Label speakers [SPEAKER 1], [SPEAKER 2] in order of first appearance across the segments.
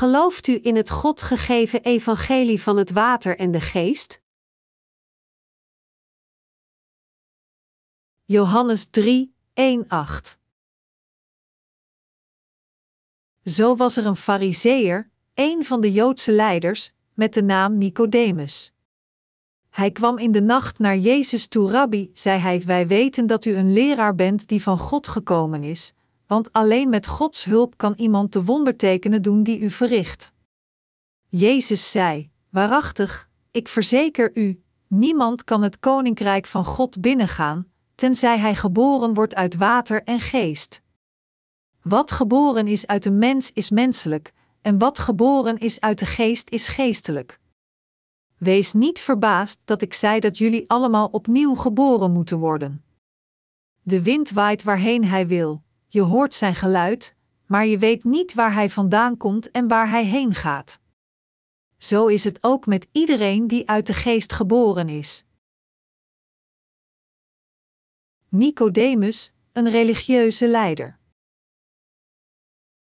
[SPEAKER 1] Gelooft u in het God gegeven evangelie van het water en de geest? Johannes 3, 1, 8 Zo was er een fariseer, een van de Joodse leiders, met de naam Nicodemus. Hij kwam in de nacht naar Jezus toe, Rabbi, zei hij: Wij weten dat u een leraar bent die van God gekomen is, want alleen met Gods hulp kan iemand de wondertekenen doen die u verricht. Jezus zei: Waarachtig, ik verzeker u, niemand kan het koninkrijk van God binnengaan, tenzij hij geboren wordt uit water en geest. Wat geboren is uit de mens is menselijk, en wat geboren is uit de geest is geestelijk. Wees niet verbaasd dat ik zei dat jullie allemaal opnieuw geboren moeten worden. De wind waait waarheen hij wil, je hoort zijn geluid, maar je weet niet waar hij vandaan komt en waar hij heen gaat. Zo is het ook met iedereen die uit de geest geboren is. Nicodemus, een religieuze leider.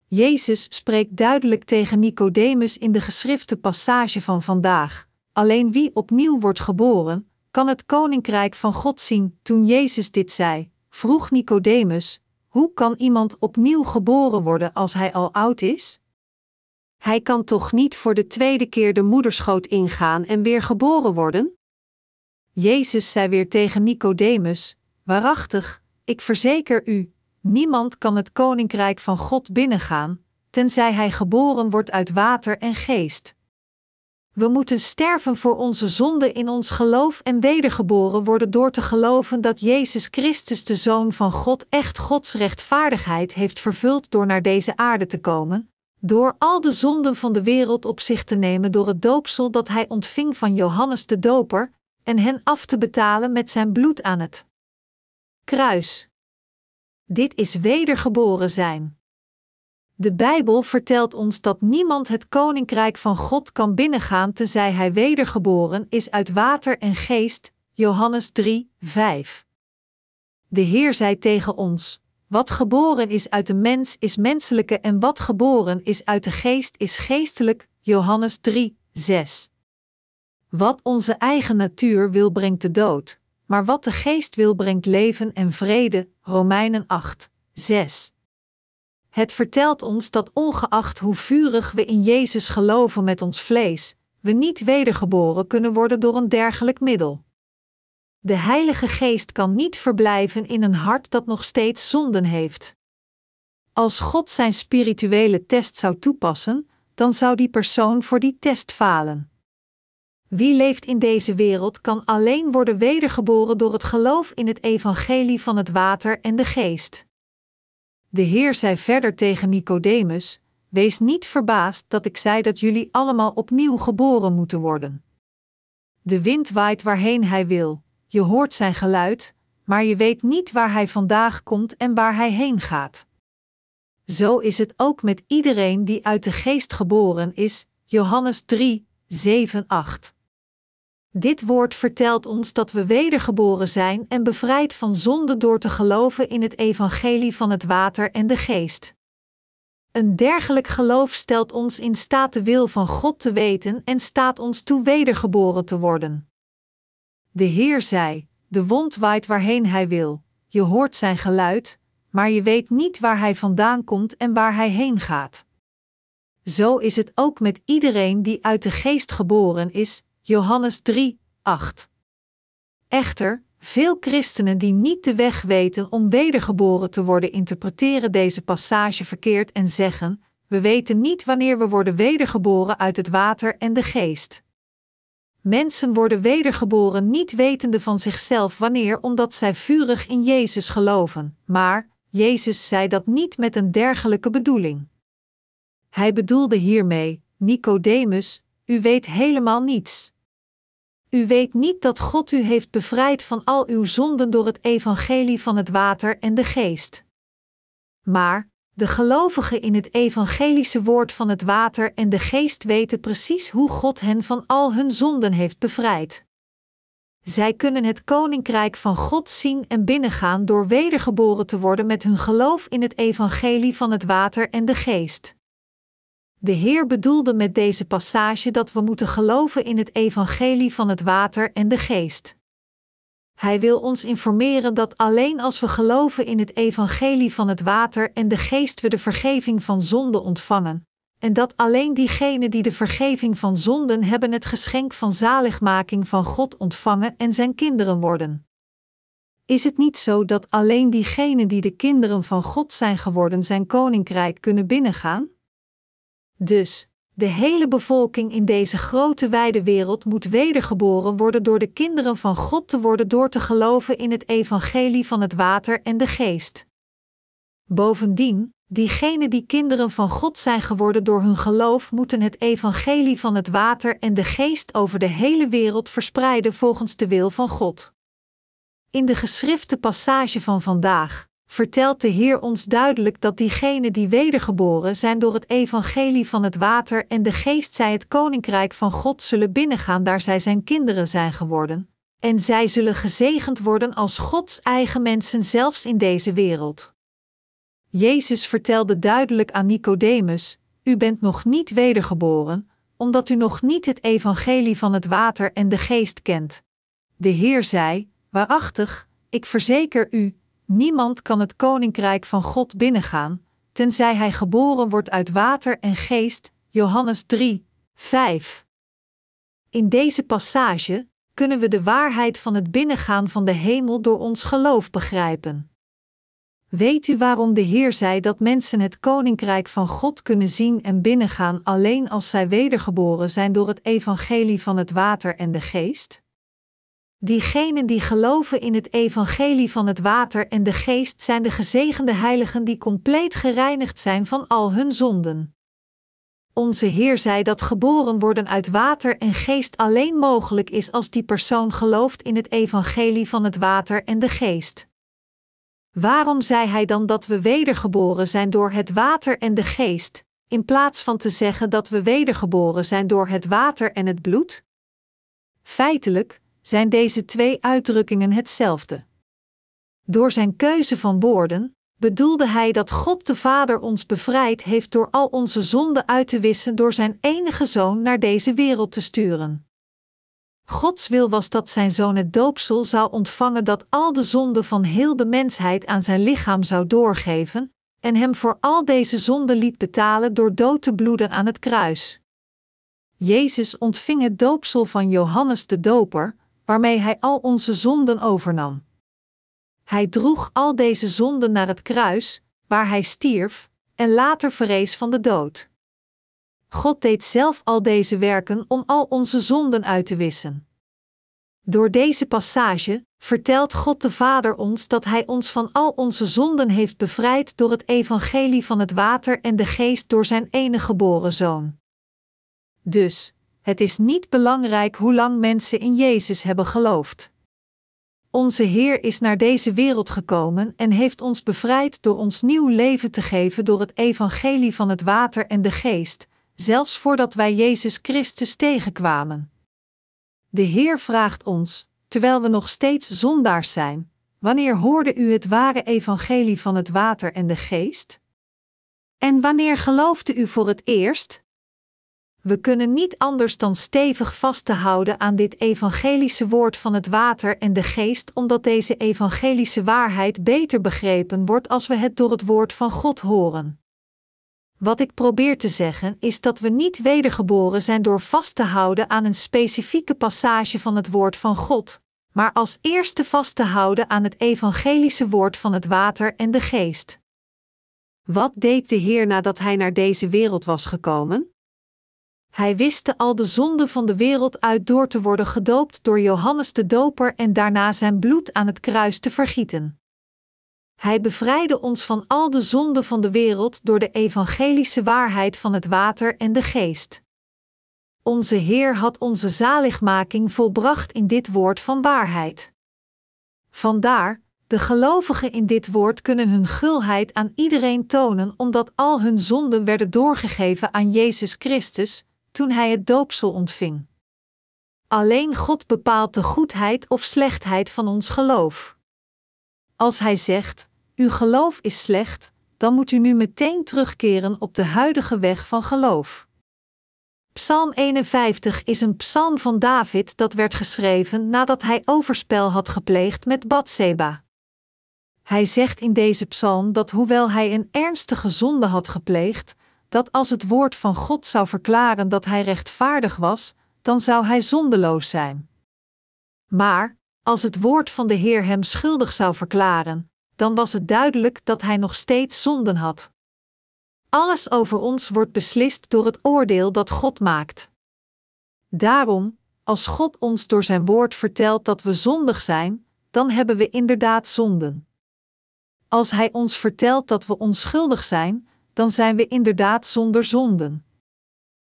[SPEAKER 1] Jezus spreekt duidelijk tegen Nicodemus in de geschrifte passage van vandaag: Alleen wie opnieuw wordt geboren, kan het koninkrijk van God zien. Toen Jezus dit zei, vroeg Nicodemus: Hoe kan iemand opnieuw geboren worden als hij al oud is? Hij kan toch niet voor de tweede keer de moederschoot ingaan en weer geboren worden? Jezus zei weer tegen Nicodemus: Waarachtig, ik verzeker u, niemand kan het koninkrijk van God binnengaan, tenzij hij geboren wordt uit water en geest. We moeten sterven voor onze zonde in ons geloof en wedergeboren worden door te geloven dat Jezus Christus, de Zoon van God, echt Gods rechtvaardigheid heeft vervuld door naar deze aarde te komen, door al de zonden van de wereld op zich te nemen door het doopsel dat hij ontving van Johannes de Doper, en hen af te betalen met zijn bloed aan het kruis. Dit is wedergeboren zijn. De Bijbel vertelt ons dat niemand het koninkrijk van God kan binnengaan tenzij hij wedergeboren is uit water en geest. Johannes 3, 5. De Heer zei tegen ons: Wat geboren is uit de mens is menselijke en wat geboren is uit de geest is geestelijk. Johannes 3, 6. Wat onze eigen natuur wil brengt de dood, maar wat de geest wil brengt leven en vrede. Romeinen 8, 6. Het vertelt ons dat ongeacht hoe vurig we in Jezus geloven met ons vlees, we niet wedergeboren kunnen worden door een dergelijk middel. De Heilige Geest kan niet verblijven in een hart dat nog steeds zonden heeft. Als God zijn spirituele test zou toepassen, dan zou die persoon voor die test falen. Wie leeft in deze wereld kan alleen worden wedergeboren door het geloof in het evangelie van het water en de geest. De Heer zei verder tegen Nicodemus: Wees niet verbaasd dat ik zei dat jullie allemaal opnieuw geboren moeten worden. De wind waait waarheen hij wil, je hoort zijn geluid, maar je weet niet waar hij vandaag komt en waar hij heen gaat. Zo is het ook met iedereen die uit de geest geboren is. Johannes 3, 7, 8. Dit woord vertelt ons dat we wedergeboren zijn en bevrijd van zonde door te geloven in het evangelie van het water en de geest. Een dergelijk geloof stelt ons in staat de wil van God te weten en staat ons toe wedergeboren te worden. De Heer zei: De wond waait waarheen hij wil, je hoort zijn geluid, maar je weet niet waar hij vandaan komt en waar hij heen gaat. Zo is het ook met iedereen die uit de geest geboren is, Johannes 3, 8. Echter, veel christenen die niet de weg weten om wedergeboren te worden, interpreteren deze passage verkeerd en zeggen: We weten niet wanneer we worden wedergeboren uit het water en de geest. Mensen worden wedergeboren niet wetende van zichzelf wanneer, omdat zij vurig in Jezus geloven, maar Jezus zei dat niet met een dergelijke bedoeling. Hij bedoelde hiermee: Nicodemus, u weet helemaal niets. U weet niet dat God u heeft bevrijd van al uw zonden door het evangelie van het water en de geest. Maar de gelovigen in het evangelische woord van het water en de geest weten precies hoe God hen van al hun zonden heeft bevrijd. Zij kunnen het koninkrijk van God zien en binnengaan door wedergeboren te worden met hun geloof in het evangelie van het water en de geest. De Heer bedoelde met deze passage dat we moeten geloven in het evangelie van het water en de geest. Hij wil ons informeren dat alleen als we geloven in het evangelie van het water en de geest we de vergeving van zonde ontvangen, en dat alleen diegenen die de vergeving van zonden hebben het geschenk van zaligmaking van God ontvangen en zijn kinderen worden. Is het niet zo dat alleen diegenen die de kinderen van God zijn geworden zijn koninkrijk kunnen binnengaan? Dus, de hele bevolking in deze grote wijde wereld moet wedergeboren worden door de kinderen van God te worden door te geloven in het evangelie van het water en de geest. Bovendien, diegenen die kinderen van God zijn geworden door hun geloof moeten het evangelie van het water en de geest over de hele wereld verspreiden volgens de wil van God. In de geschrifte passage van vandaag, vertelt de Heer ons duidelijk dat diegenen die wedergeboren zijn door het evangelie van het water en de geest zij het koninkrijk van God zullen binnengaan daar zij zijn kinderen zijn geworden, en zij zullen gezegend worden als Gods eigen mensen zelfs in deze wereld. Jezus vertelde duidelijk aan Nicodemus: U bent nog niet wedergeboren, omdat u nog niet het evangelie van het water en de geest kent. De Heer zei: Waarachtig, ik verzeker u, Niemand kan het koninkrijk van God binnengaan, tenzij hij geboren wordt uit water en geest. Johannes 3, 5. In deze passage kunnen we de waarheid van het binnengaan van de hemel door ons geloof begrijpen. Weet u waarom de Heer zei dat mensen het koninkrijk van God kunnen zien en binnengaan alleen als zij wedergeboren zijn door het evangelie van het water en de geest? Diegenen die geloven in het evangelie van het water en de geest zijn de gezegende heiligen die compleet gereinigd zijn van al hun zonden. Onze Heer zei dat geboren worden uit water en geest alleen mogelijk is als die persoon gelooft in het evangelie van het water en de geest. Waarom zei hij dan dat we wedergeboren zijn door het water en de geest, in plaats van te zeggen dat we wedergeboren zijn door het water en het bloed? Feitelijk, zijn deze twee uitdrukkingen hetzelfde. Door zijn keuze van woorden bedoelde hij dat God de Vader ons bevrijd heeft door al onze zonden uit te wissen door zijn enige zoon naar deze wereld te sturen. Gods wil was dat zijn zoon het doopsel zou ontvangen dat al de zonden van heel de mensheid aan zijn lichaam zou doorgeven, en hem voor al deze zonden liet betalen door dood te bloeden aan het kruis. Jezus ontving het doopsel van Johannes de Doper, waarmee Hij al onze zonden overnam. Hij droeg al deze zonden naar het kruis, waar Hij stierf en later verrees van de dood. God deed zelf al deze werken om al onze zonden uit te wissen. Door deze passage vertelt God de Vader ons dat Hij ons van al onze zonden heeft bevrijd door het evangelie van het water en de geest door Zijn enige geboren Zoon. Dus, het is niet belangrijk hoe lang mensen in Jezus hebben geloofd. Onze Heer is naar deze wereld gekomen en heeft ons bevrijd door ons nieuw leven te geven door het evangelie van het water en de geest, zelfs voordat wij Jezus Christus tegenkwamen. De Heer vraagt ons, terwijl we nog steeds zondaars zijn, wanneer hoorde u het ware evangelie van het water en de geest? En wanneer geloofde u voor het eerst? We kunnen niet anders dan stevig vast te houden aan dit evangelische woord van het water en de geest, omdat deze evangelische waarheid beter begrepen wordt als we het door het woord van God horen. Wat ik probeer te zeggen is dat we niet wedergeboren zijn door vast te houden aan een specifieke passage van het woord van God, maar als eerste vast te houden aan het evangelische woord van het water en de geest. Wat deed de Heer nadat hij naar deze wereld was gekomen? Hij wiste al de zonden van de wereld uit door te worden gedoopt door Johannes de Doper en daarna zijn bloed aan het kruis te vergieten. Hij bevrijdde ons van al de zonden van de wereld door de evangelische waarheid van het water en de geest. Onze Heer had onze zaligmaking volbracht in dit woord van waarheid. Vandaar, de gelovigen in dit woord kunnen hun gulheid aan iedereen tonen omdat al hun zonden werden doorgegeven aan Jezus Christus, toen hij het doopsel ontving. Alleen God bepaalt de goedheid of slechtheid van ons geloof. Als hij zegt: Uw geloof is slecht, dan moet u nu meteen terugkeren op de huidige weg van geloof. Psalm 51 is een psalm van David dat werd geschreven nadat hij overspel had gepleegd met Bathseba. Hij zegt in deze psalm dat hoewel hij een ernstige zonde had gepleegd, dat als het woord van God zou verklaren dat hij rechtvaardig was, dan zou hij zondeloos zijn. Maar, als het woord van de Heer hem schuldig zou verklaren, dan was het duidelijk dat hij nog steeds zonden had. Alles over ons wordt beslist door het oordeel dat God maakt. Daarom, als God ons door zijn woord vertelt dat we zondig zijn, dan hebben we inderdaad zonden. Als Hij ons vertelt dat we onschuldig zijn, dan zijn we inderdaad zonder zonden.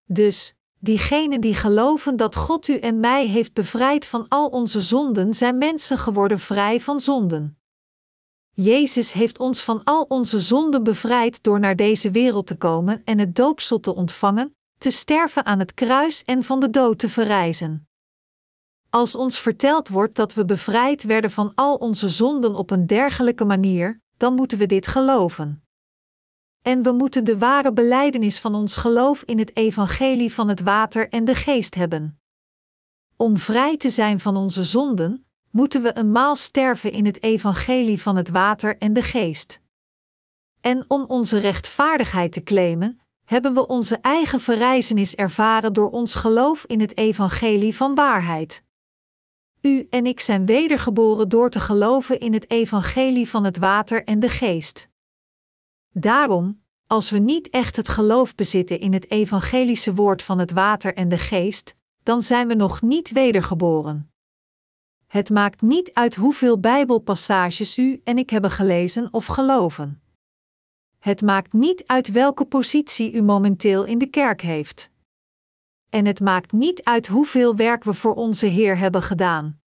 [SPEAKER 1] Dus, diegenen die geloven dat God u en mij heeft bevrijd van al onze zonden, zijn mensen geworden vrij van zonden. Jezus heeft ons van al onze zonden bevrijd door naar deze wereld te komen en het doopsel te ontvangen, te sterven aan het kruis en van de dood te verrijzen. Als ons verteld wordt dat we bevrijd werden van al onze zonden op een dergelijke manier, dan moeten we dit geloven. En we moeten de ware belijdenis van ons geloof in het evangelie van het water en de geest hebben. Om vrij te zijn van onze zonden, moeten we eenmaal sterven in het evangelie van het water en de geest. En om onze rechtvaardigheid te claimen, hebben we onze eigen verrijzenis ervaren door ons geloof in het evangelie van waarheid. U en ik zijn wedergeboren door te geloven in het evangelie van het water en de geest. Daarom, als we niet echt het geloof bezitten in het evangelische woord van het water en de geest, dan zijn we nog niet wedergeboren. Het maakt niet uit hoeveel Bijbelpassages u en ik hebben gelezen of geloven. Het maakt niet uit welke positie u momenteel in de kerk heeft. En het maakt niet uit hoeveel werk we voor onze Heer hebben gedaan.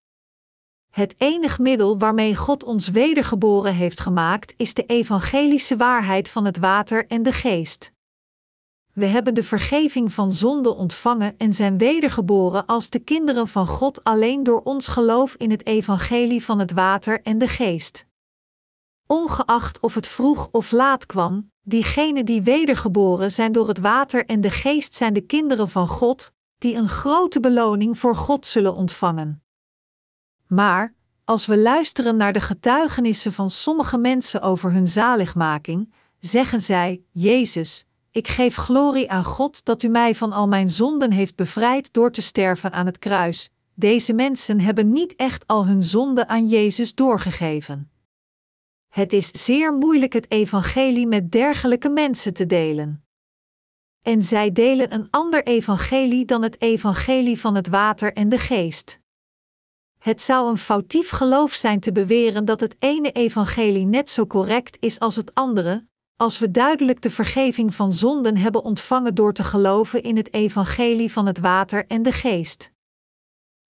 [SPEAKER 1] Het enig middel waarmee God ons wedergeboren heeft gemaakt is de evangelische waarheid van het water en de geest. We hebben de vergeving van zonde ontvangen en zijn wedergeboren als de kinderen van God alleen door ons geloof in het evangelie van het water en de geest. Ongeacht of het vroeg of laat kwam, diegenen die wedergeboren zijn door het water en de geest zijn de kinderen van God, die een grote beloning voor God zullen ontvangen. Maar, als we luisteren naar de getuigenissen van sommige mensen over hun zaligmaking, zeggen zij: Jezus, ik geef glorie aan God dat u mij van al mijn zonden heeft bevrijd door te sterven aan het kruis. Deze mensen hebben niet echt al hun zonden aan Jezus doorgegeven. Het is zeer moeilijk het evangelie met dergelijke mensen te delen. En zij delen een ander evangelie dan het evangelie van het water en de geest. Het zou een foutief geloof zijn te beweren dat het ene evangelie net zo correct is als het andere, als we duidelijk de vergeving van zonden hebben ontvangen door te geloven in het evangelie van het water en de geest.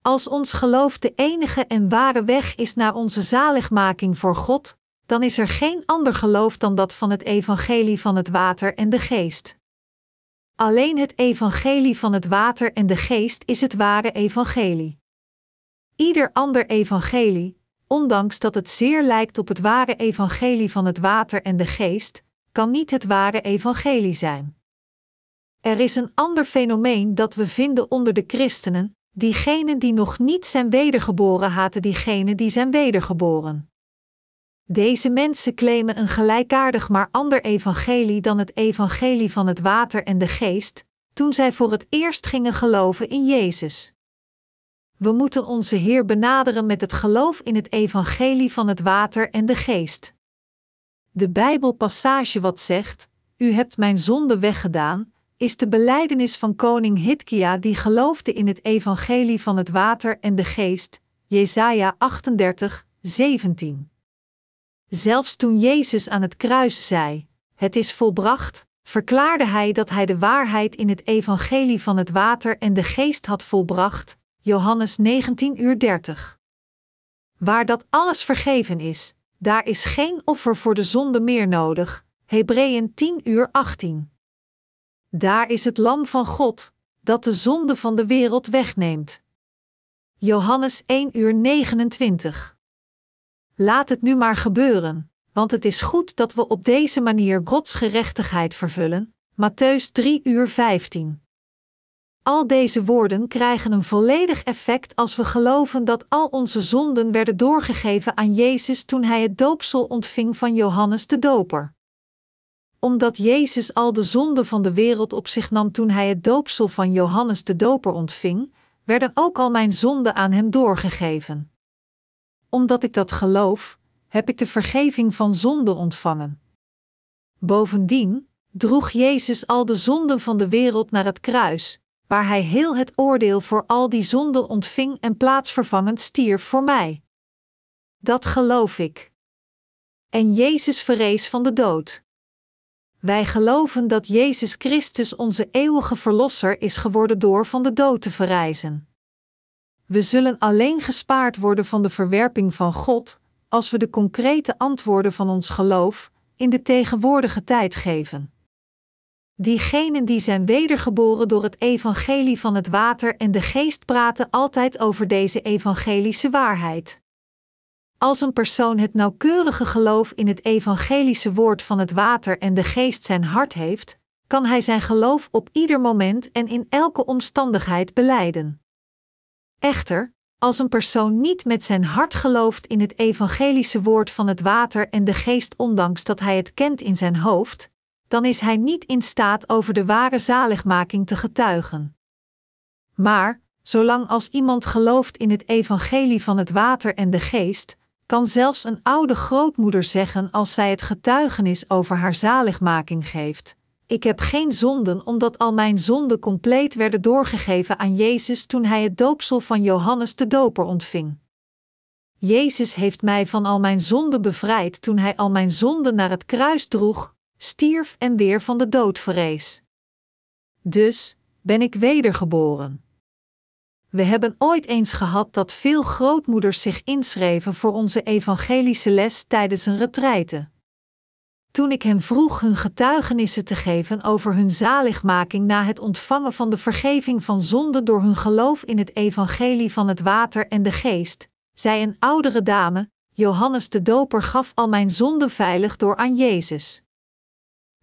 [SPEAKER 1] Als ons geloof de enige en ware weg is naar onze zaligmaking voor God, dan is er geen ander geloof dan dat van het evangelie van het water en de geest. Alleen het evangelie van het water en de geest is het ware evangelie. Ieder ander evangelie, ondanks dat het zeer lijkt op het ware evangelie van het water en de geest, kan niet het ware evangelie zijn. Er is een ander fenomeen dat we vinden onder de christenen: diegenen die nog niet zijn wedergeboren haten diegenen die zijn wedergeboren. Deze mensen claimen een gelijkaardig maar ander evangelie dan het evangelie van het water en de geest, toen zij voor het eerst gingen geloven in Jezus. We moeten onze Heer benaderen met het geloof in het evangelie van het water en de geest. De Bijbelpassage wat zegt: U hebt mijn zonde weggedaan, is de belijdenis van koning Hitkia die geloofde in het evangelie van het water en de geest, Jesaja 38, 17. Zelfs toen Jezus aan het kruis zei: Het is volbracht, verklaarde hij dat hij de waarheid in het evangelie van het water en de geest had volbracht. Johannes 19 uur 30. Waar dat alles vergeven is, daar is geen offer voor de zonde meer nodig. Hebreeën 10 uur 18. Daar is het lam van God, dat de zonde van de wereld wegneemt. Johannes 1 uur 29. Laat het nu maar gebeuren. want het is goed dat we op deze manier Gods gerechtigheid vervullen. Matthäus 3 uur 15. Al deze woorden krijgen een volledig effect als we geloven dat al onze zonden werden doorgegeven aan Jezus toen hij het doopsel ontving van Johannes de Doper. Omdat Jezus al de zonden van de wereld op zich nam toen hij het doopsel van Johannes de Doper ontving, werden ook al mijn zonden aan hem doorgegeven. Omdat ik dat geloof, heb ik de vergeving van zonde ontvangen. Bovendien droeg Jezus al de zonden van de wereld naar het kruis, waar hij heel het oordeel voor al die zonden ontving en plaatsvervangend stierf voor mij. Dat geloof ik. En Jezus verrees van de dood. Wij geloven dat Jezus Christus onze eeuwige Verlosser is geworden door van de dood te verrijzen. We zullen alleen gespaard worden van de verwerping van God als we de concrete antwoorden van ons geloof in de tegenwoordige tijd geven. Diegenen die zijn wedergeboren door het evangelie van het water en de geest praten altijd over deze evangelische waarheid. Als een persoon het nauwkeurige geloof in het evangelische woord van het water en de geest zijn hart heeft, kan hij zijn geloof op ieder moment en in elke omstandigheid beleiden. Echter, als een persoon niet met zijn hart gelooft in het evangelische woord van het water en de geest, ondanks dat hij het kent in zijn hoofd, dan is hij niet in staat over de ware zaligmaking te getuigen. Maar, zolang als iemand gelooft in het evangelie van het water en de geest, kan zelfs een oude grootmoeder zeggen als zij het getuigenis over haar zaligmaking geeft: Ik heb geen zonden, omdat al mijn zonden compleet werden doorgegeven aan Jezus toen hij het doopsel van Johannes de Doper ontving. Jezus heeft mij van al mijn zonden bevrijd toen hij al mijn zonden naar het kruis droeg, stierf en weer van de dood verrees. Dus ben ik wedergeboren. We hebben ooit eens gehad dat veel grootmoeders zich inschreven voor onze evangelische les tijdens een retraite. Toen ik hen vroeg hun getuigenissen te geven over hun zaligmaking na het ontvangen van de vergeving van zonde door hun geloof in het evangelie van het water en de geest, zei een oudere dame: Johannes de Doper gaf al mijn zonden veilig door aan Jezus.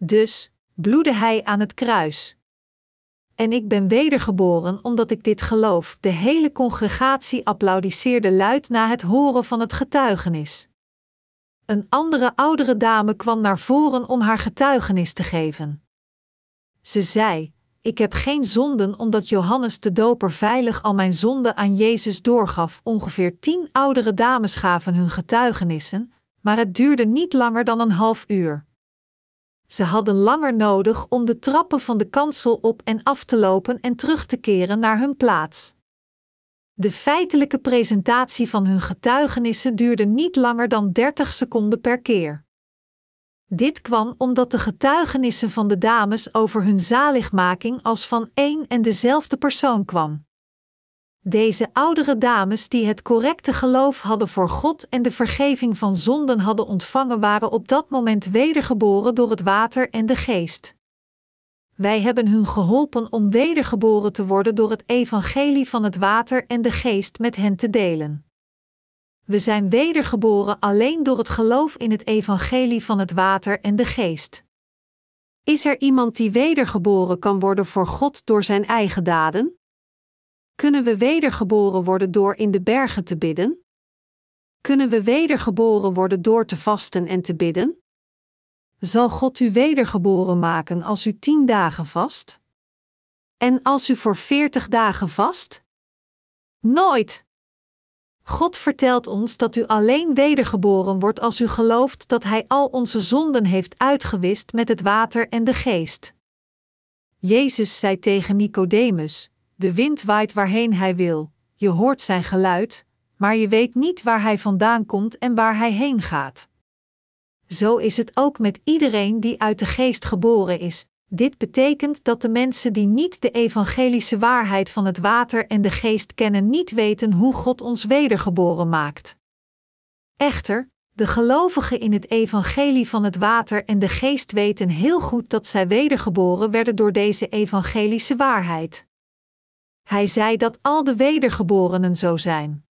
[SPEAKER 1] Dus bloedde hij aan het kruis. En ik ben wedergeboren omdat ik dit geloof. De hele congregatie applaudisseerde luid na het horen van het getuigenis. Een andere oudere dame kwam naar voren om haar getuigenis te geven. Ze zei: Ik heb geen zonden omdat Johannes de Doper veilig al mijn zonden aan Jezus doorgaf. Ongeveer tien oudere dames gaven hun getuigenissen, maar het duurde niet langer dan een half uur. Ze hadden langer nodig om de trappen van de kansel op en af te lopen en terug te keren naar hun plaats. De feitelijke presentatie van hun getuigenissen duurde niet langer dan 30 seconden per keer. Dit kwam omdat de getuigenissen van de dames over hun zaligmaking als van één en dezelfde persoon kwam. Deze oudere dames die het correcte geloof hadden voor God en de vergeving van zonden hadden ontvangen, waren op dat moment wedergeboren door het water en de geest. Wij hebben hun geholpen om wedergeboren te worden door het evangelie van het water en de geest met hen te delen. We zijn wedergeboren alleen door het geloof in het evangelie van het water en de geest. Is er iemand die wedergeboren kan worden voor God door zijn eigen daden? Kunnen we wedergeboren worden door in de bergen te bidden? Kunnen we wedergeboren worden door te vasten en te bidden? Zal God u wedergeboren maken als u tien dagen vast? En als u voor veertig dagen vast? Nooit! God vertelt ons dat u alleen wedergeboren wordt als u gelooft dat Hij al onze zonden heeft uitgewist met het water en de geest. Jezus zei tegen Nicodemus: de wind waait waarheen hij wil, je hoort zijn geluid, maar je weet niet waar hij vandaan komt en waar hij heen gaat. Zo is het ook met iedereen die uit de geest geboren is. Dit betekent dat de mensen die niet de evangelische waarheid van het water en de geest kennen, niet weten hoe God ons wedergeboren maakt. Echter, de gelovigen in het evangelie van het water en de geest weten heel goed dat zij wedergeboren werden door deze evangelische waarheid. Hij zei dat al de wedergeborenen zo zijn.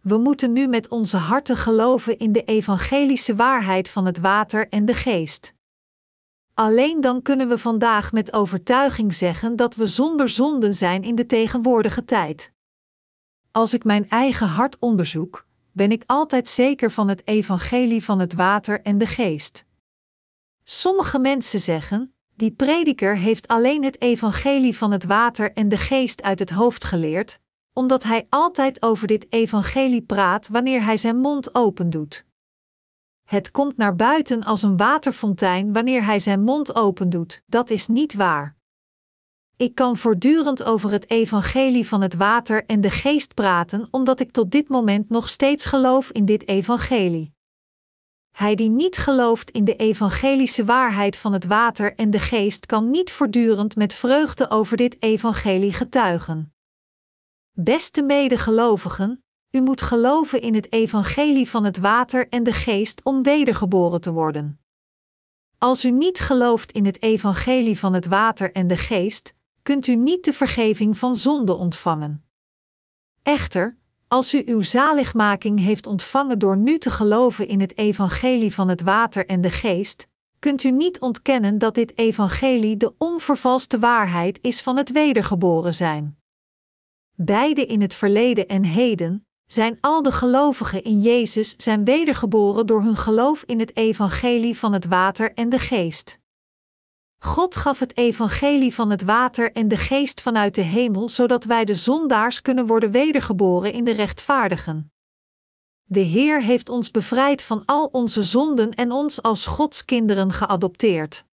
[SPEAKER 1] We moeten nu met onze harten geloven in de evangelische waarheid van het water en de geest. Alleen dan kunnen we vandaag met overtuiging zeggen dat we zonder zonden zijn in de tegenwoordige tijd. Als ik mijn eigen hart onderzoek, ben ik altijd zeker van het evangelie van het water en de geest. Sommige mensen zeggen: die prediker heeft alleen het evangelie van het water en de geest uit het hoofd geleerd, omdat hij altijd over dit evangelie praat wanneer hij zijn mond opendoet. Het komt naar buiten als een waterfontein wanneer hij zijn mond opendoet, dat is niet waar. Ik kan voortdurend over het evangelie van het water en de geest praten, omdat ik tot dit moment nog steeds geloof in dit evangelie. Hij die niet gelooft in de evangelische waarheid van het water en de geest kan niet voortdurend met vreugde over dit evangelie getuigen. Beste medegelovigen, u moet geloven in het evangelie van het water en de geest om wedergeboren te worden. Als u niet gelooft in het evangelie van het water en de geest, kunt u niet de vergeving van zonde ontvangen. Echter, als u uw zaligmaking heeft ontvangen door nu te geloven in het evangelie van het water en de geest, kunt u niet ontkennen dat dit evangelie de onvervalste waarheid is van het wedergeboren zijn. Beide in het verleden en heden zijn al de gelovigen in Jezus zijn wedergeboren door hun geloof in het evangelie van het water en de geest. God gaf het evangelie van het water en de geest vanuit de hemel, zodat wij de zondaars kunnen worden wedergeboren in de rechtvaardigen. De Heer heeft ons bevrijd van al onze zonden en ons als Gods kinderen geadopteerd.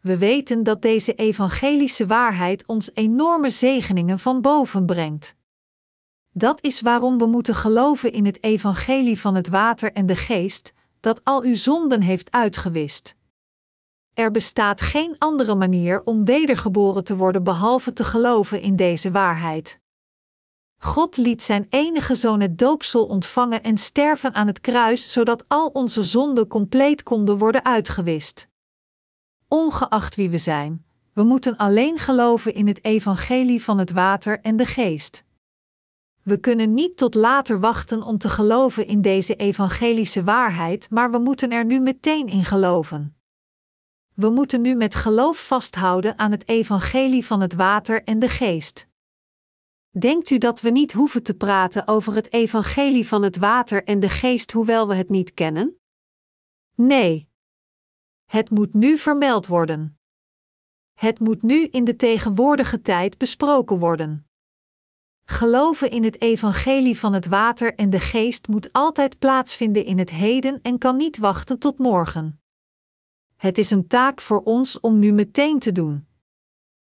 [SPEAKER 1] We weten dat deze evangelische waarheid ons enorme zegeningen van boven brengt. Dat is waarom we moeten geloven in het evangelie van het water en de geest, dat al uw zonden heeft uitgewist. Er bestaat geen andere manier om wedergeboren te worden behalve te geloven in deze waarheid. God liet zijn enige zoon het doopsel ontvangen en sterven aan het kruis, zodat al onze zonden compleet konden worden uitgewist. Ongeacht wie we zijn, we moeten alleen geloven in het evangelie van het water en de geest. We kunnen niet tot later wachten om te geloven in deze evangelische waarheid, maar we moeten er nu meteen in geloven. We moeten nu met geloof vasthouden aan het evangelie van het water en de geest. Denkt u dat we niet hoeven te praten over het evangelie van het water en de geest hoewel we het niet kennen? Nee. Het moet nu vermeld worden. Het moet nu in de tegenwoordige tijd besproken worden. Geloven in het evangelie van het water en de geest moet altijd plaatsvinden in het heden en kan niet wachten tot morgen. Het is een taak voor ons om nu meteen te doen.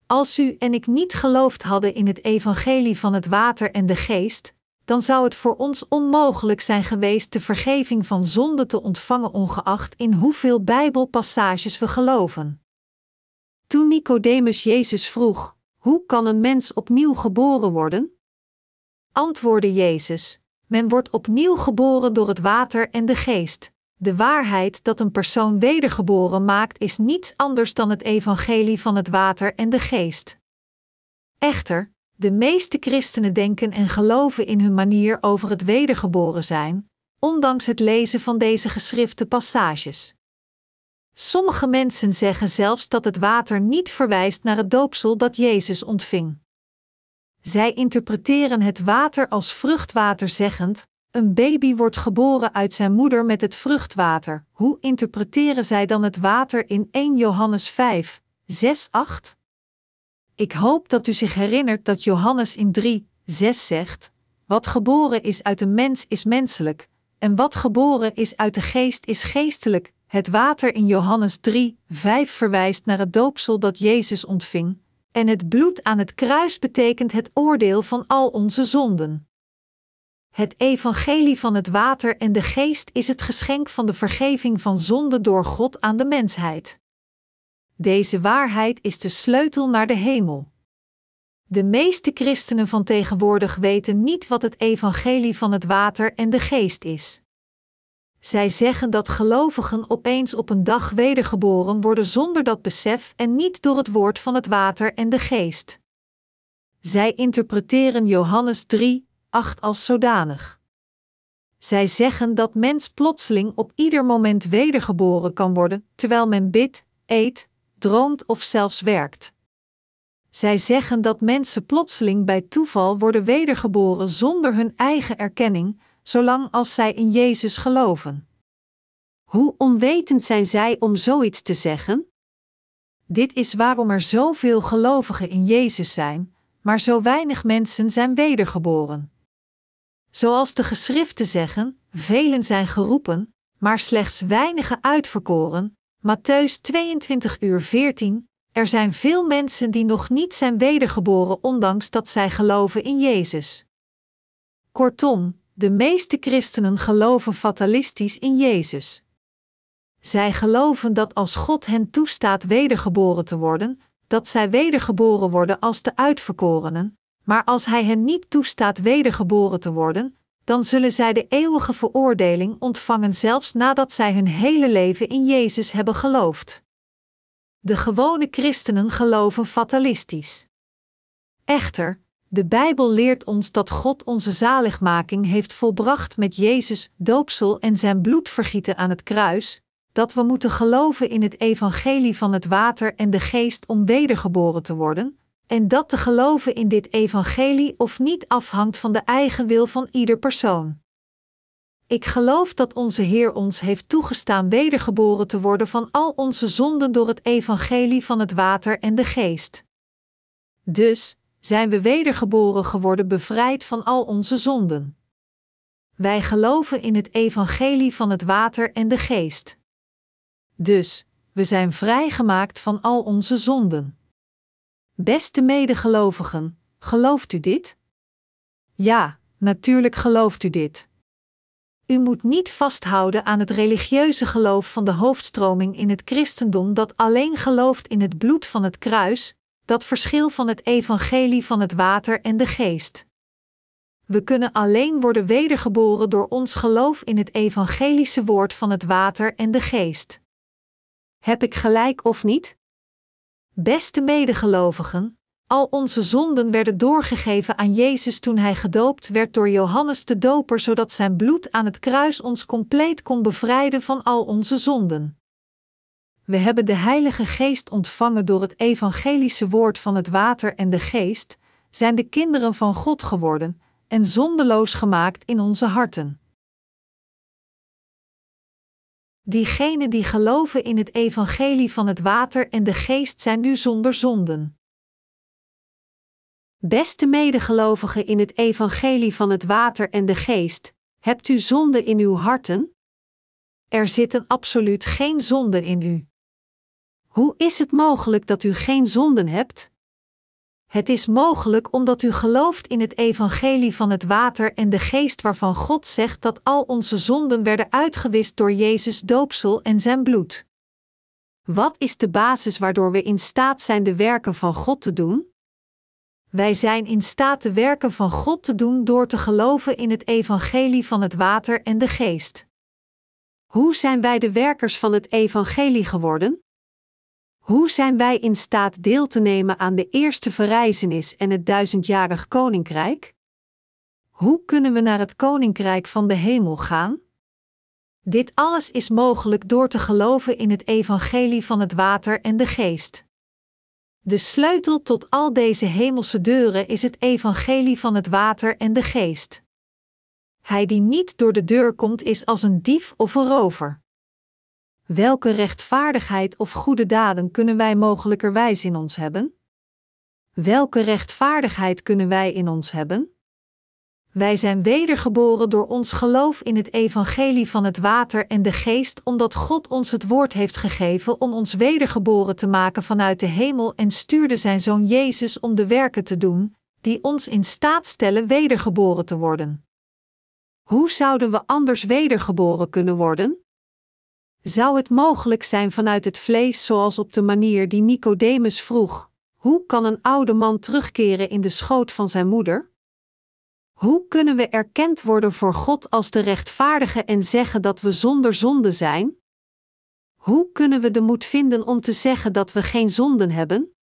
[SPEAKER 1] Als u en ik niet geloofd hadden in het evangelie van het water en de geest, dan zou het voor ons onmogelijk zijn geweest de vergeving van zonde te ontvangen, ongeacht in hoeveel Bijbelpassages we geloven. Toen Nicodemus Jezus vroeg: Hoe kan een mens opnieuw geboren worden? Antwoordde Jezus: Men wordt opnieuw geboren door het water en de geest. De waarheid dat een persoon wedergeboren maakt is niets anders dan het evangelie van het water en de geest. Echter, de meeste christenen denken en geloven in hun manier over het wedergeboren zijn, ondanks het lezen van deze geschrifte passages. Sommige mensen zeggen zelfs dat het water niet verwijst naar het doopsel dat Jezus ontving. Zij interpreteren het water als vruchtwater zeggend: een baby wordt geboren uit zijn moeder met het vruchtwater. Hoe interpreteren zij dan het water in 1 Johannes 5, 6, 8? Ik hoop dat u zich herinnert dat Johannes in 3, 6 zegt: Wat geboren is uit een mens is menselijk, en wat geboren is uit de geest is geestelijk. Het water in Johannes 3, 5 verwijst naar het doopsel dat Jezus ontving, en het bloed aan het kruis betekent het oordeel van al onze zonden. Het evangelie van het water en de geest is het geschenk van de vergeving van zonde door God aan de mensheid. Deze waarheid is de sleutel naar de hemel. De meeste christenen van tegenwoordig weten niet wat het evangelie van het water en de geest is. Zij zeggen dat gelovigen opeens op een dag wedergeboren worden zonder dat besef en niet door het woord van het water en de geest. Zij interpreteren Johannes 3, 8 als zodanig. Zij zeggen dat mens plotseling op ieder moment wedergeboren kan worden, terwijl men bidt, eet, droomt of zelfs werkt. Zij zeggen dat mensen plotseling bij toeval worden wedergeboren zonder hun eigen erkenning, zolang als zij in Jezus geloven. Hoe onwetend zijn zij om zoiets te zeggen? Dit is waarom er zoveel gelovigen in Jezus zijn, maar zo weinig mensen zijn wedergeboren. Zoals de geschriften zeggen: velen zijn geroepen, maar slechts weinigen uitverkoren. Matthäus 22 uur 14. Er zijn veel mensen die nog niet zijn wedergeboren, ondanks dat zij geloven in Jezus. Kortom, de meeste christenen geloven fatalistisch in Jezus. Zij geloven dat als God hen toestaat wedergeboren te worden, dat zij wedergeboren worden als de uitverkorenen, maar als Hij hen niet toestaat wedergeboren te worden, dan zullen zij de eeuwige veroordeling ontvangen zelfs nadat zij hun hele leven in Jezus hebben geloofd. De gewone christenen geloven fatalistisch. Echter, de Bijbel leert ons dat God onze zaligmaking heeft volbracht met Jezus, doopsel en zijn bloedvergieten aan het kruis, dat we moeten geloven in het evangelie van het water en de geest om wedergeboren te worden, en dat te geloven in dit evangelie of niet afhangt van de eigen wil van ieder persoon. Ik geloof dat onze Heer ons heeft toegestaan wedergeboren te worden van al onze zonden door het evangelie van het water en de geest. Dus zijn we wedergeboren geworden bevrijd van al onze zonden. Wij geloven in het evangelie van het water en de geest. Dus, we zijn vrijgemaakt van al onze zonden. Beste medegelovigen, gelooft u dit? Ja, natuurlijk gelooft u dit. U moet niet vasthouden aan het religieuze geloof van de hoofdstroming in het christendom dat alleen gelooft in het bloed van het kruis, dat verschil van het evangelie van het water en de geest. We kunnen alleen worden wedergeboren door ons geloof in het evangelische woord van het water en de geest. Heb ik gelijk of niet? Beste medegelovigen, al onze zonden werden doorgegeven aan Jezus toen hij gedoopt werd door Johannes de Doper, zodat zijn bloed aan het kruis ons compleet kon bevrijden van al onze zonden. We hebben de Heilige Geest ontvangen door het evangelische woord van het water en de geest, zijn de kinderen van God geworden en zondeloos gemaakt in onze harten. Diegenen die geloven in het evangelie van het water en de geest zijn nu zonder zonden. Beste medegelovigen in het evangelie van het water en de geest, hebt u zonde in uw harten? Er zitten absoluut geen zonden in u. Hoe is het mogelijk dat u geen zonden hebt? Het is mogelijk omdat u gelooft in het evangelie van het water en de geest waarvan God zegt dat al onze zonden werden uitgewist door Jezus doopsel en zijn bloed. Wat is de basis waardoor we in staat zijn de werken van God te doen? Wij zijn in staat de werken van God te doen door te geloven in het evangelie van het water en de geest. Hoe zijn wij de werkers van het evangelie geworden? Hoe zijn wij in staat deel te nemen aan de eerste verrijzenis en het duizendjarig koninkrijk? Hoe kunnen we naar het koninkrijk van de hemel gaan? Dit alles is mogelijk door te geloven in het evangelie van het water en de geest. De sleutel tot al deze hemelse deuren is het evangelie van het water en de geest. Hij die niet door de deur komt is als een dief of een rover. Welke rechtvaardigheid of goede daden kunnen wij mogelijkerwijs in ons hebben? Welke rechtvaardigheid kunnen wij in ons hebben? Wij zijn wedergeboren door ons geloof in het evangelie van het water en de geest, omdat God ons het woord heeft gegeven om ons wedergeboren te maken vanuit de hemel en stuurde zijn zoon Jezus om de werken te doen, die ons in staat stellen wedergeboren te worden. Hoe zouden we anders wedergeboren kunnen worden? Zou het mogelijk zijn vanuit het vlees zoals op de manier die Nicodemus vroeg: hoe kan een oude man terugkeren in de schoot van zijn moeder? Hoe kunnen we erkend worden voor God als de rechtvaardige en zeggen dat we zonder zonde zijn? Hoe kunnen we de moed vinden om te zeggen dat we geen zonden hebben?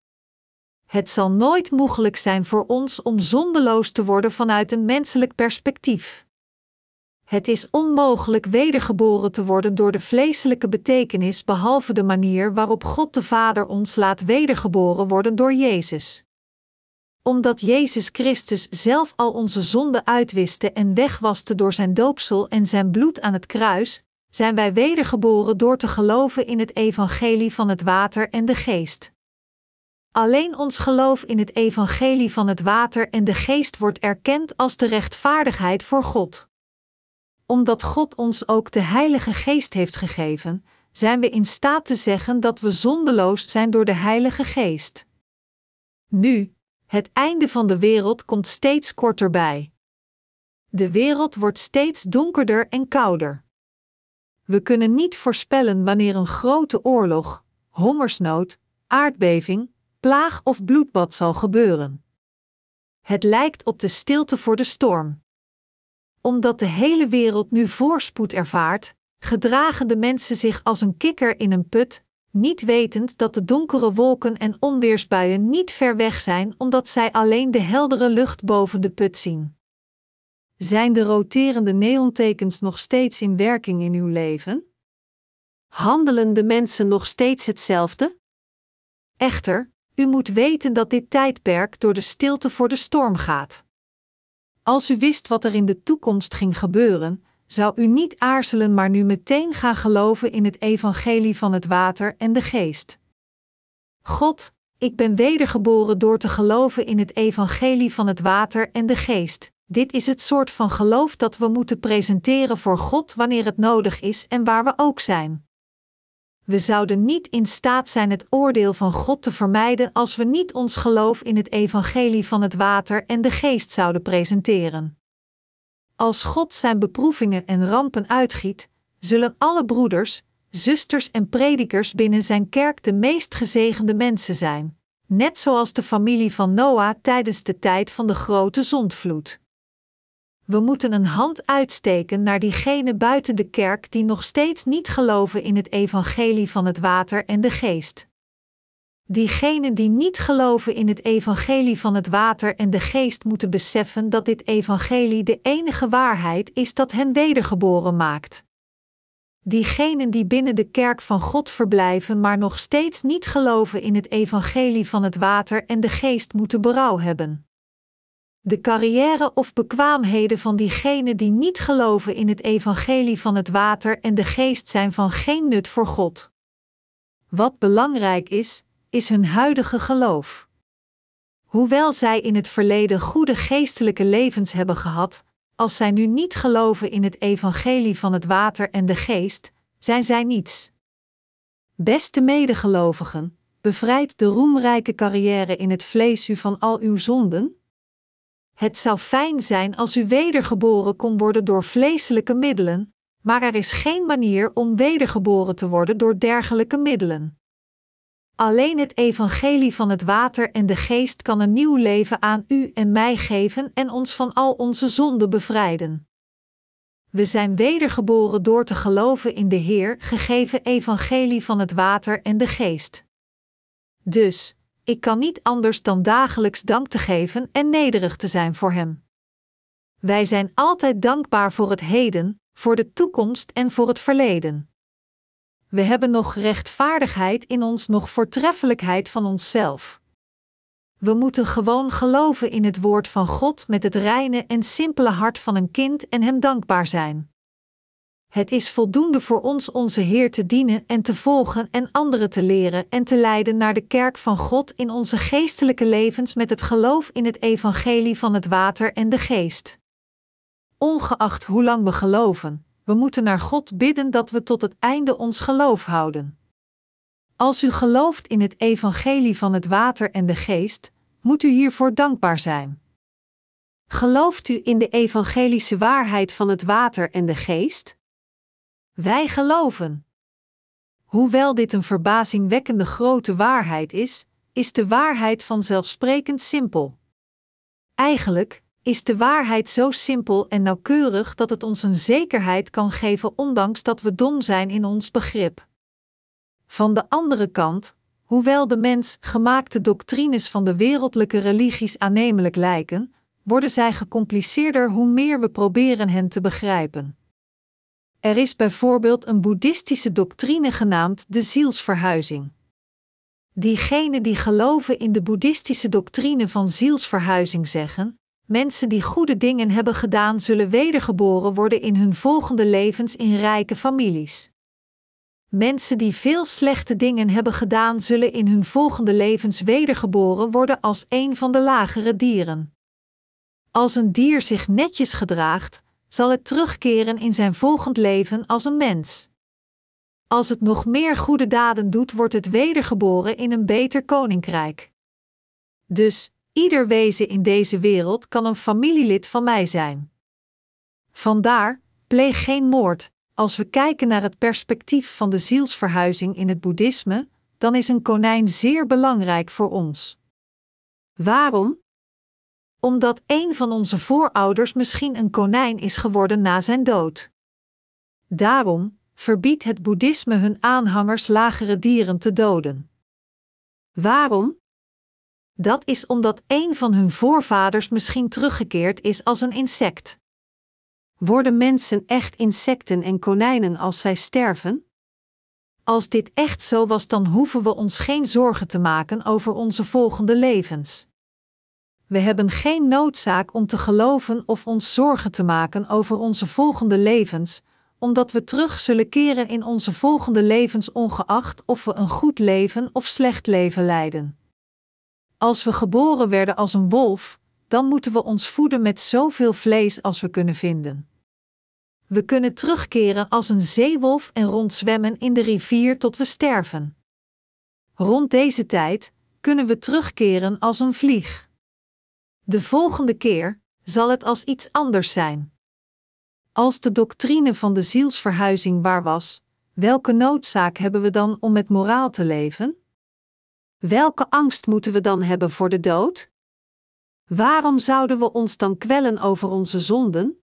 [SPEAKER 1] Het zal nooit mogelijk zijn voor ons om zondeloos te worden vanuit een menselijk perspectief. Het is onmogelijk wedergeboren te worden door de vleeselijke betekenis behalve de manier waarop God de Vader ons laat wedergeboren worden door Jezus. Omdat Jezus Christus zelf al onze zonden uitwiste en wegwaste door zijn doopsel en zijn bloed aan het kruis, zijn wij wedergeboren door te geloven in het evangelie van het water en de geest. Alleen ons geloof in het evangelie van het water en de geest wordt erkend als de rechtvaardigheid voor God. Omdat God ons ook de Heilige Geest heeft gegeven, zijn we in staat te zeggen dat we zondeloos zijn door de Heilige Geest. Nu, het einde van de wereld komt steeds korter bij. De wereld wordt steeds donkerder en kouder. We kunnen niet voorspellen wanneer een grote oorlog, hongersnood, aardbeving, plaag of bloedbad zal gebeuren. Het lijkt op de stilte voor de storm. Omdat de hele wereld nu voorspoed ervaart, gedragen de mensen zich als een kikker in een put, niet wetend dat de donkere wolken en onweersbuien niet ver weg zijn, omdat zij alleen de heldere lucht boven de put zien. Zijn de roterende neontekens nog steeds in werking in uw leven? Handelen de mensen nog steeds hetzelfde? Echter, u moet weten dat dit tijdperk door de stilte voor de storm gaat. Als u wist wat er in de toekomst ging gebeuren, zou u niet aarzelen, maar nu meteen gaan geloven in het evangelie van het water en de geest. God, ik ben wedergeboren door te geloven in het evangelie van het water en de geest. Dit is het soort van geloof dat we moeten presenteren voor God wanneer het nodig is en waar we ook zijn. We zouden niet in staat zijn het oordeel van God te vermijden als we niet ons geloof in het evangelie van het water en de geest zouden presenteren. Als God zijn beproevingen en rampen uitgiet, zullen alle broeders, zusters en predikers binnen zijn kerk de meest gezegende mensen zijn, net zoals de familie van Noah tijdens de tijd van de grote zondvloed. We moeten een hand uitsteken naar diegenen buiten de kerk die nog steeds niet geloven in het evangelie van het water en de geest. Diegenen die niet geloven in het evangelie van het water en de geest moeten beseffen dat dit evangelie de enige waarheid is dat hen wedergeboren maakt. Diegenen die binnen de kerk van God verblijven maar nog steeds niet geloven in het evangelie van het water en de geest moeten berouw hebben. De carrière of bekwaamheden van diegenen die niet geloven in het evangelie van het water en de geest zijn van geen nut voor God. Wat belangrijk is, is hun huidige geloof. Hoewel zij in het verleden goede geestelijke levens hebben gehad, als zij nu niet geloven in het evangelie van het water en de geest, zijn zij niets. Beste medegelovigen, bevrijdt de roemrijke carrière in het vlees u van al uw zonden? Het zou fijn zijn als u wedergeboren kon worden door vleeselijke middelen, maar er is geen manier om wedergeboren te worden door dergelijke middelen. Alleen het evangelie van het water en de geest kan een nieuw leven aan u en mij geven en ons van al onze zonden bevrijden. We zijn wedergeboren door te geloven in de Heer gegeven evangelie van het water en de geest. Dus, ik kan niet anders dan dagelijks dank te geven en nederig te zijn voor Hem. Wij zijn altijd dankbaar voor het heden, voor de toekomst en voor het verleden. We hebben nog rechtvaardigheid in ons, nog voortreffelijkheid van onszelf. We moeten gewoon geloven in het woord van God met het reine en simpele hart van een kind en Hem dankbaar zijn. Het is voldoende voor ons onze Heer te dienen en te volgen en anderen te leren en te leiden naar de kerk van God in onze geestelijke levens met het geloof in het evangelie van het water en de geest. Ongeacht hoe lang we geloven, we moeten naar God bidden dat we tot het einde ons geloof houden. Als u gelooft in het evangelie van het water en de geest, moet u hiervoor dankbaar zijn. Gelooft u in de evangelische waarheid van het water en de geest? Wij geloven. Hoewel dit een verbazingwekkende grote waarheid is, is de waarheid vanzelfsprekend simpel. Eigenlijk is de waarheid zo simpel en nauwkeurig dat het ons een zekerheid kan geven, ondanks dat we dom zijn in ons begrip. Van de andere kant, hoewel de mens gemaakte doctrines van de wereldlijke religies aannemelijk lijken, worden zij gecompliceerder hoe meer we proberen hen te begrijpen. Er is bijvoorbeeld een boeddhistische doctrine genaamd de zielsverhuizing. Diegenen die geloven in de boeddhistische doctrine van zielsverhuizing zeggen: mensen die goede dingen hebben gedaan, zullen wedergeboren worden in hun volgende levens in rijke families. Mensen die veel slechte dingen hebben gedaan, zullen in hun volgende levens wedergeboren worden als een van de lagere dieren. Als een dier zich netjes gedraagt, zal het terugkeren in zijn volgend leven als een mens. Als het nog meer goede daden doet, wordt het wedergeboren in een beter koninkrijk. Dus, ieder wezen in deze wereld kan een familielid van mij zijn. Vandaar, pleeg geen moord. Als we kijken naar het perspectief van de zielsverhuizing in het boeddhisme, dan is een konijn zeer belangrijk voor ons. Waarom? Omdat een van onze voorouders misschien een konijn is geworden na zijn dood. Daarom, verbiedt het boeddhisme hun aanhangers lagere dieren te doden. Waarom? Dat is omdat een van hun voorvaders misschien teruggekeerd is als een insect. Worden mensen echt insecten en konijnen als zij sterven? Als dit echt zo was, dan hoeven we ons geen zorgen te maken over onze volgende levens. We hebben geen noodzaak om te geloven of ons zorgen te maken over onze volgende levens, omdat we terug zullen keren in onze volgende levens, ongeacht of we een goed leven of slecht leven leiden. Als we geboren werden als een wolf, dan moeten we ons voeden met zoveel vlees als we kunnen vinden. We kunnen terugkeren als een zeewolf en rondzwemmen in de rivier tot we sterven. Rond deze tijd kunnen we terugkeren als een vlieg. De volgende keer zal het als iets anders zijn. Als de doctrine van de zielsverhuizing waar was, welke noodzaak hebben we dan om met moraal te leven? Welke angst moeten we dan hebben voor de dood? Waarom zouden we ons dan kwellen over onze zonden?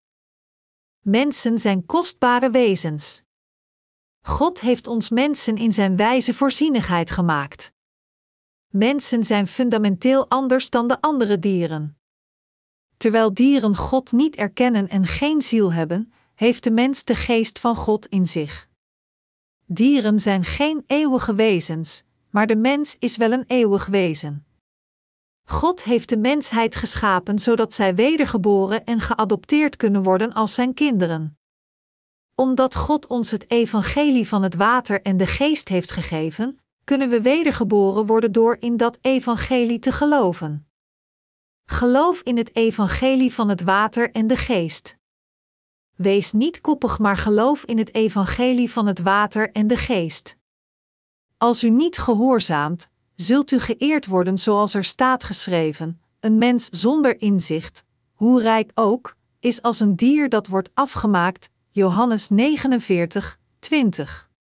[SPEAKER 1] Mensen zijn kostbare wezens. God heeft ons mensen in zijn wijze voorzienigheid gemaakt. Mensen zijn fundamenteel anders dan de andere dieren. Terwijl dieren God niet erkennen en geen ziel hebben, heeft de mens de geest van God in zich. Dieren zijn geen eeuwige wezens, maar de mens is wel een eeuwig wezen. God heeft de mensheid geschapen zodat zij wedergeboren en geadopteerd kunnen worden als zijn kinderen. Omdat God ons het evangelie van het water en de geest heeft gegeven, kunnen we wedergeboren worden door in dat evangelie te geloven. Geloof in het evangelie van het water en de geest. Wees niet koppig, maar geloof in het evangelie van het water en de geest. Als u niet gehoorzaamt, zult u geëerd worden zoals er staat geschreven: een mens zonder inzicht, hoe rijk ook, is als een dier dat wordt afgemaakt. Johannes 49, 20.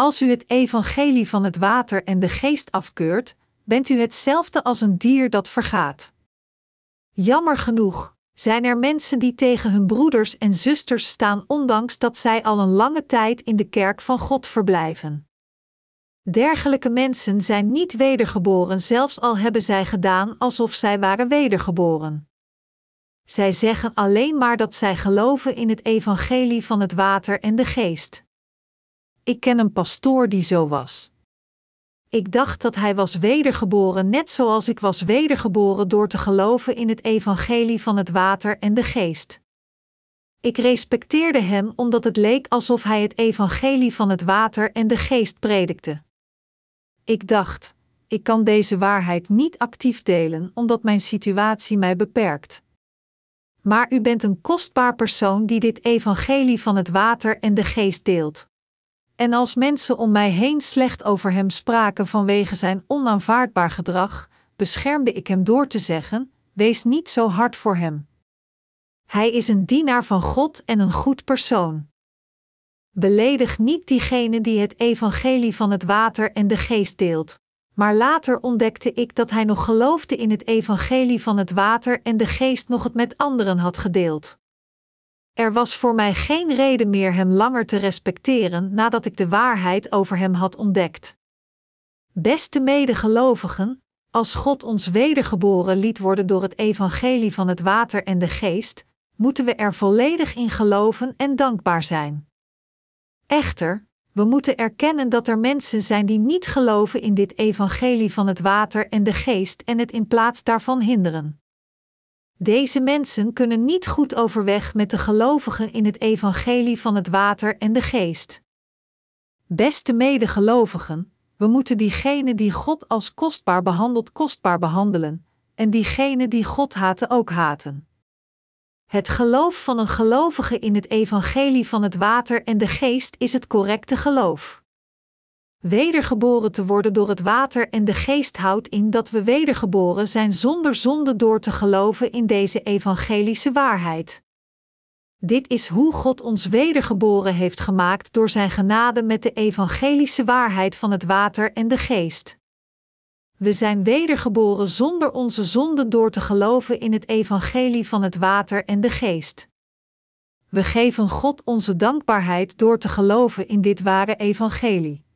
[SPEAKER 1] Als u het evangelie van het water en de geest afkeurt, bent u hetzelfde als een dier dat vergaat. Jammer genoeg zijn er mensen die tegen hun broeders en zusters staan, ondanks dat zij al een lange tijd in de kerk van God verblijven. Dergelijke mensen zijn niet wedergeboren, zelfs al hebben zij gedaan alsof zij waren wedergeboren. Zij zeggen alleen maar dat zij geloven in het evangelie van het water en de geest. Ik ken een pastoor die zo was. Ik dacht dat hij was wedergeboren, net zoals ik was wedergeboren door te geloven in het evangelie van het water en de geest. Ik respecteerde hem omdat het leek alsof hij het evangelie van het water en de geest predikte. Ik dacht, ik kan deze waarheid niet actief delen omdat mijn situatie mij beperkt. Maar u bent een kostbaar persoon die dit evangelie van het water en de geest deelt. En als mensen om mij heen slecht over hem spraken vanwege zijn onaanvaardbaar gedrag, beschermde ik hem door te zeggen: Wees niet zo hard voor hem. Hij is een dienaar van God en een goed persoon. Beledig niet diegene die het evangelie van het water en de geest deelt. Maar later ontdekte ik dat hij nog geloofde in het evangelie van het water en de geest nog het met anderen had gedeeld. Er was voor mij geen reden meer hem langer te respecteren nadat ik de waarheid over hem had ontdekt. Beste medegelovigen, Als God ons wedergeboren liet worden door het evangelie van het water en de geest, moeten we er volledig in geloven en dankbaar zijn. Echter, we moeten erkennen dat er mensen zijn die niet geloven in dit evangelie van het water en de geest en het in plaats daarvan hinderen. Deze mensen kunnen niet goed overweg met de gelovigen in het evangelie van het water en de geest. Beste medegelovigen, we moeten diegenen die God als kostbaar behandelt kostbaar behandelen, en diegenen die God haten ook haten. Het geloof van een gelovige in het evangelie van het water en de geest is het correcte geloof. Wedergeboren te worden door het water en de geest houdt in dat we wedergeboren zijn zonder zonde door te geloven in deze evangelische waarheid. Dit is hoe God ons wedergeboren heeft gemaakt door Zijn genade met de evangelische waarheid van het water en de geest. We zijn wedergeboren zonder onze zonde door te geloven in het evangelie van het water en de geest. We geven God onze dankbaarheid door te geloven in dit ware evangelie.